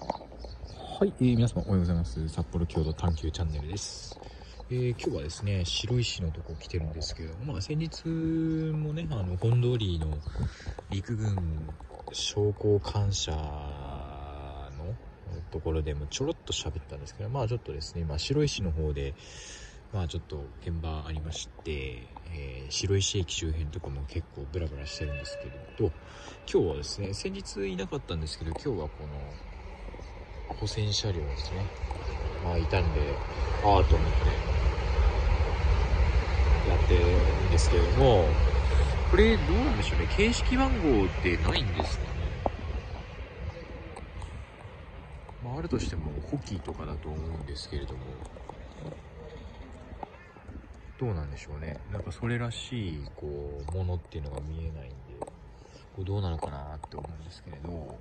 はい、えー、皆様おはようございます。札幌郷土探求チャンネルです。えー、今日はですね、白石のとこ来てるんですけど、まあ先日もね、あの、本通りの陸軍将校官舎のところでもちょろっと喋ったんですけど、まあちょっとですね、まあ白石の方で、まあちょっと現場ありまして、えー白石駅周辺とかも結構ブラブラしてるんですけれど、今日はですね、先日いなかったんですけど、今日はこの、補選車両ですね。まあいたんで、ああと思って、やってるんですけれども、これどうなんでしょうね。形式番号ってないんですかね。まああるとしても、ホキとかだと思うんですけれども、どうなんでしょうね。なんかそれらしい、こう、ものっていうのが見えないんで、これどうなのかなって思うんですけれど、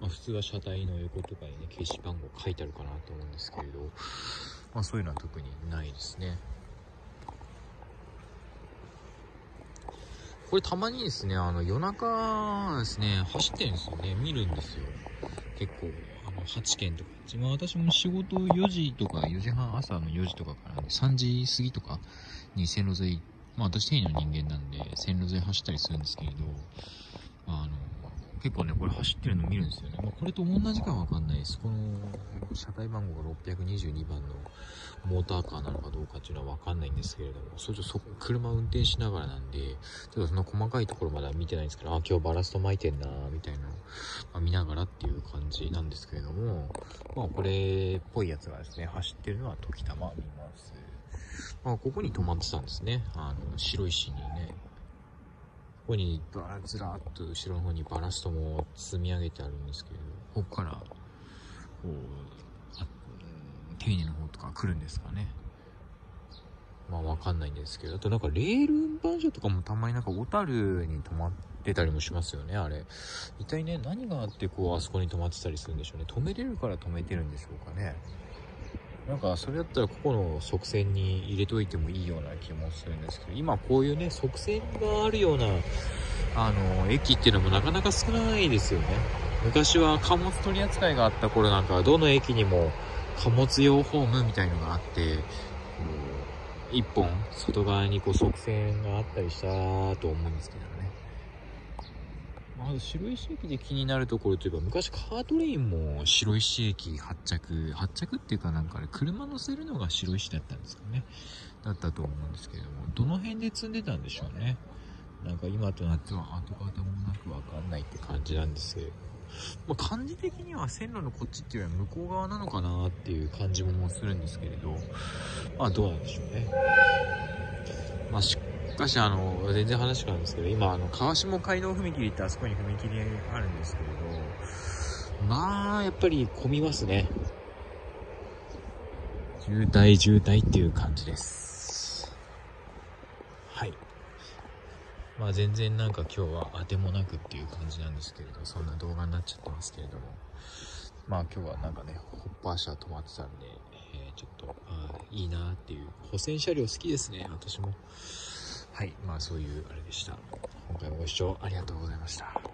まあ、普通は車体の横とかにね、形式番号書いてあるかなと思うんですけれど、まあ、そういうのは特にないですね。これたまにですね、あの、夜中ですね、走ってるんですよね、見るんですよ。結構、あの、8件とか。まあ私も仕事4時とか、4時半、朝の4時とかからね、3時過ぎとかに線路沿い、まあ私、定位の人間なんで、線路沿い走ったりするんですけれど、まああの、結構ね、これ走ってるの見るんですよね。まあ、これと同じかはわかんないです。この、車体番号が622番のモーターカーなのかどうかっていうのはわかんないんですけれども、それそ車運転しながらなんで、ちょっとその細かいところまで見てないんですけど、あ、今日バラスト巻いてんなみたいな、まあ、見ながらっていう感じなんですけれども、まあ、これっぽいやつがですね、走ってるのは時たま見ます。まあ、ここに止まってたんですね。あの、白石にね、ここにずらっと後ろの方にバラストも積み上げてあるんですけれど、ここから、こう、あうん丁寧の方とか来るんですかね。まあわかんないんですけど、あとなんかレール運搬車とかもたまになんか小樽に止まってたりもしますよね、あれ。一体ね、何があってこうあそこに止まってたりするんでしょうね。止めれるから止めてるんでしょうかね。なんかそれだったらここの側線に入れといてもいいような気もするんですけど今こういうね側線があるようなあの駅っていうのもなかなか少ないですよね。昔は貨物取り扱いがあった頃なんかはどの駅にも貨物用ホームみたいのがあってこう一本外側にこう側線があったりしたと思うんですけどね。まず白石駅で気になるところといえば昔カートレインも白石駅発着発着っていうかなんかあれ車乗せるのが白石だったんですかね。だったと思うんですけれどもどの辺で積んでたんでしょうね。なんか今となっては跡形もなくわかんないって感じなんですけれども、まあ、感じ的には線路のこっちっていうよりは向こう側なのかなっていう感じもするんですけれどまあどうなんでしょうね。まあししかしあの全然話変わるんですけど今あの川下街道踏切ってあそこに踏切あるんですけれどまあやっぱり混みますね。渋滞渋滞っていう感じです。はい。まあ全然なんか今日は当てもなくっていう感じなんですけれどそんな動画になっちゃってますけれども。まあ今日はなんかねホッパー車止まってたんで、えーちょっとあーいいなっていう。補選車両好きですね私もはい。まあそういうあれでした。今回もご視聴ありがとうございました。